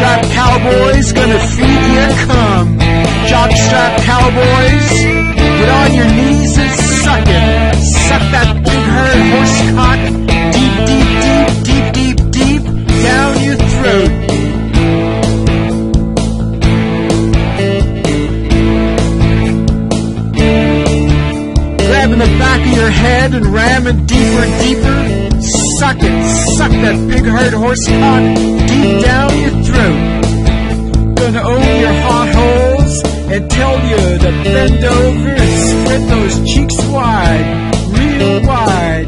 Jockstrap cowboys gonna feed you cum. Jockstrap cowboys, get on your knees and suck it. Suck that big herd horse cock deep, deep, deep, deep, deep, deep down your throat. Grabbing the back of your head and ramming deeper, and deeper. Suck it, suck that big herd horse cock deep down and tell you to bend over and spread those cheeks wide, real wide.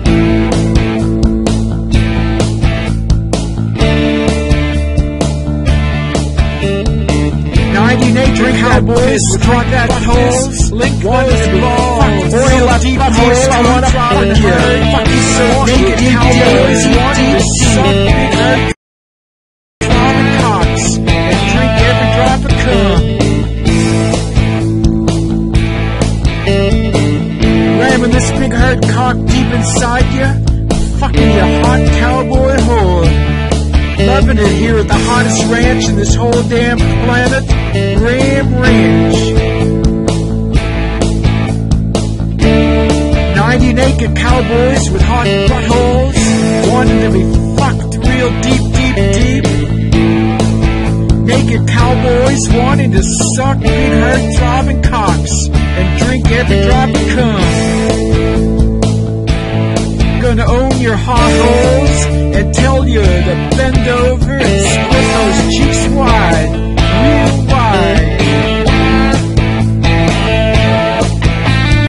Ninety-eight drink cowboys. with hot that holes, link one to the balls, oil that deep holes, this big herd cock deep inside you, fucking you hot cowboy whore. Loving it here at the hottest ranch in this whole damn planet, Ram Ranch. 90 naked cowboys with hot buttholes, wanting to be fucked real deep, deep, deep. Naked cowboys wanting to suck big herd throbbing cocks and drink every drop your hot holes and tell you to bend over and